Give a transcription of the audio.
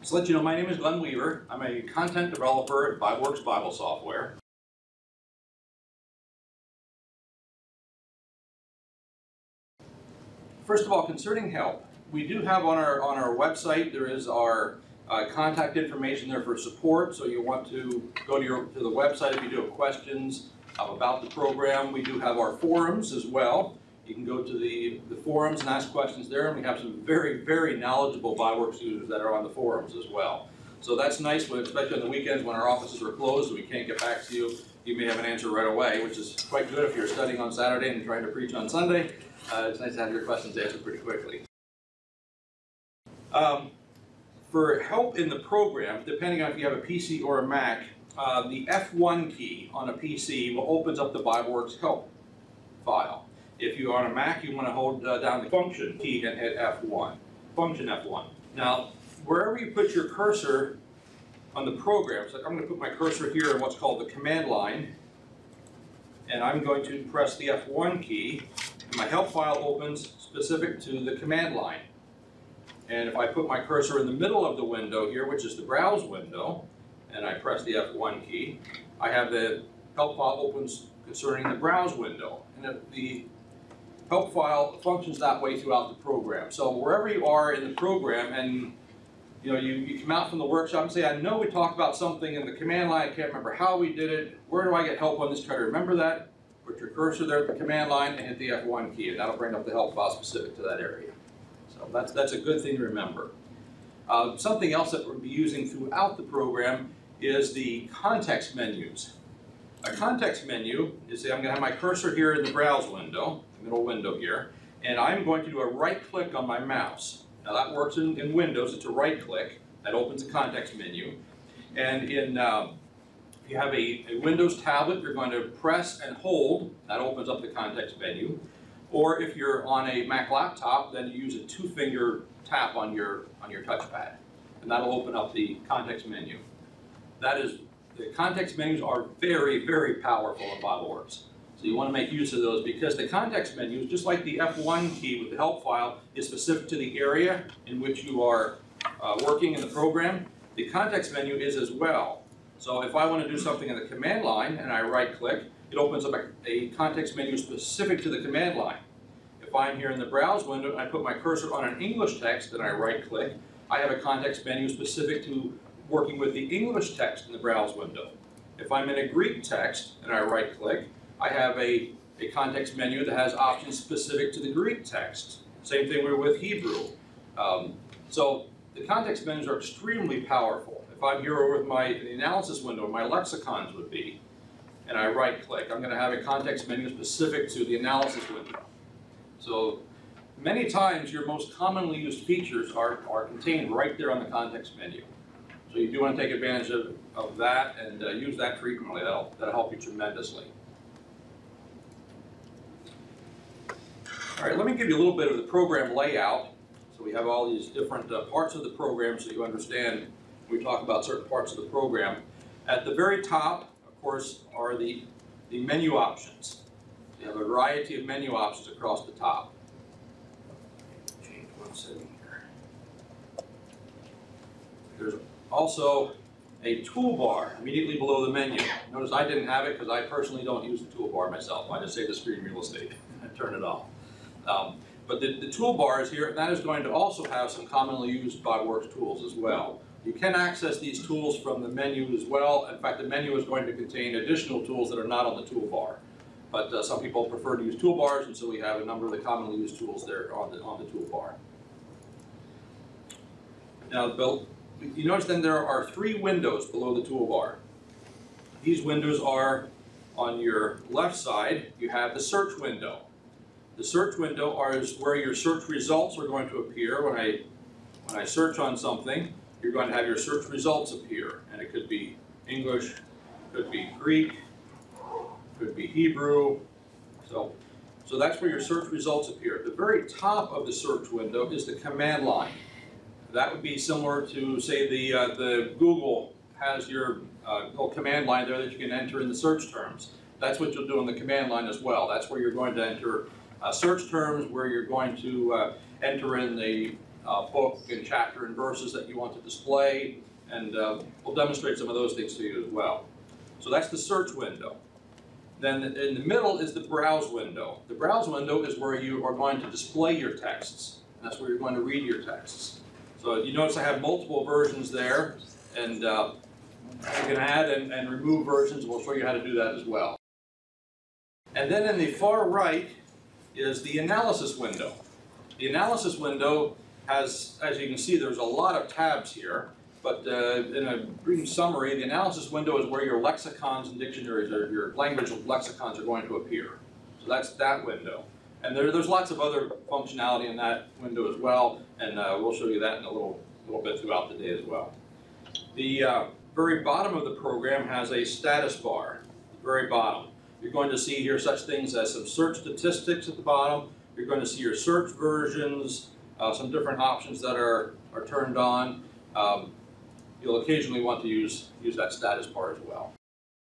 Just to let you know, my name is Glenn Weaver. I'm a content developer at BibleWorks Bible Software. First of all, concerning help, we do have on our on our website there is our uh, contact information there for support. So you want to go to your to the website if you do have questions about the program. We do have our forums as well. You can go to the, the forums and ask questions there, and we have some very, very knowledgeable BibleWorks users that are on the forums as well. So that's nice, when, especially on the weekends when our offices are closed and we can't get back to you. You may have an answer right away, which is quite good if you're studying on Saturday and trying to preach on Sunday. Uh, it's nice to have your questions answered pretty quickly. Um, for help in the program, depending on if you have a PC or a Mac, uh, the F1 key on a PC opens up the BibleWorks help file. If you're on a Mac, you want to hold uh, down the function key and hit F1. Function F1. Now, wherever you put your cursor on the program, so I'm going to put my cursor here in what's called the command line, and I'm going to press the F1 key, and my help file opens specific to the command line. And if I put my cursor in the middle of the window here, which is the browse window, and I press the F1 key, I have the help file opens concerning the browse window. And the help file functions that way throughout the program. So wherever you are in the program and you know, you, you come out from the workshop and say, I know we talked about something in the command line, I can't remember how we did it, where do I get help on this? Try to remember that, put your cursor there at the command line and hit the F1 key, and that'll bring up the help file specific to that area. So that's, that's a good thing to remember. Uh, something else that we'll be using throughout the program is the context menus. A context menu is, I'm going to have my cursor here in the browse window, middle window here, and I'm going to do a right click on my mouse. Now that works in, in Windows, it's a right click, that opens a context menu. And in, um, if you have a, a Windows tablet, you're going to press and hold, that opens up the context menu. Or if you're on a Mac laptop, then you use a two finger tap on your, on your touchpad. And that'll open up the context menu. That is, the context menus are very, very powerful in BibleWorks. So you want to make use of those because the context menu, just like the F1 key with the help file, is specific to the area in which you are uh, working in the program. The context menu is as well. So if I want to do something in the command line and I right click, it opens up a, a context menu specific to the command line. If I'm here in the browse window and I put my cursor on an English text and I right click, I have a context menu specific to working with the English text in the browse window. If I'm in a Greek text and I right click, I have a, a context menu that has options specific to the Greek text. Same thing we're with Hebrew. Um, so the context menus are extremely powerful. If I'm here over with my analysis window, my lexicons would be, and I right click, I'm going to have a context menu specific to the analysis window. So many times your most commonly used features are, are contained right there on the context menu. So you do want to take advantage of, of that and uh, use that frequently. That'll, that'll help you tremendously. All right, let me give you a little bit of the program layout. So we have all these different uh, parts of the program so you understand when we talk about certain parts of the program. At the very top, of course, are the, the menu options. You have a variety of menu options across the top. Change one setting here. There's also a toolbar immediately below the menu. Notice I didn't have it because I personally don't use the toolbar myself. I just save the screen real estate and turn it off. Um, but the, the toolbar is here, and that is going to also have some commonly used BibleWorks tools as well. You can access these tools from the menu as well. In fact, the menu is going to contain additional tools that are not on the toolbar. But uh, some people prefer to use toolbars, and so we have a number of the commonly used tools there on the, on the toolbar. Now, Bill, you notice then there are three windows below the toolbar. These windows are on your left side, you have the search window. The search window is where your search results are going to appear. When I, when I search on something, you're going to have your search results appear. And it could be English, could be Greek, could be Hebrew. So, so that's where your search results appear. At the very top of the search window is the command line. That would be similar to, say, the, uh, the Google has your uh, little command line there that you can enter in the search terms. That's what you'll do on the command line as well. That's where you're going to enter uh, search terms where you're going to uh, enter in the uh, book and chapter and verses that you want to display, and uh, we'll demonstrate some of those things to you as well. So that's the search window. Then in the middle is the browse window. The browse window is where you are going to display your texts. That's where you're going to read your texts. So you notice I have multiple versions there, and uh, you can add and, and remove versions. We'll show you how to do that as well. And then in the far right is the analysis window. The analysis window has, as you can see, there's a lot of tabs here. But uh, in a brief summary, the analysis window is where your lexicons and dictionaries, or your language lexicons are going to appear. So that's that window. And there, there's lots of other functionality in that window as well, and uh, we'll show you that in a little, little bit throughout the day as well. The uh, very bottom of the program has a status bar, the very bottom. You're going to see here such things as some search statistics at the bottom. You're going to see your search versions, uh, some different options that are, are turned on. Um, you'll occasionally want to use, use that status bar as well.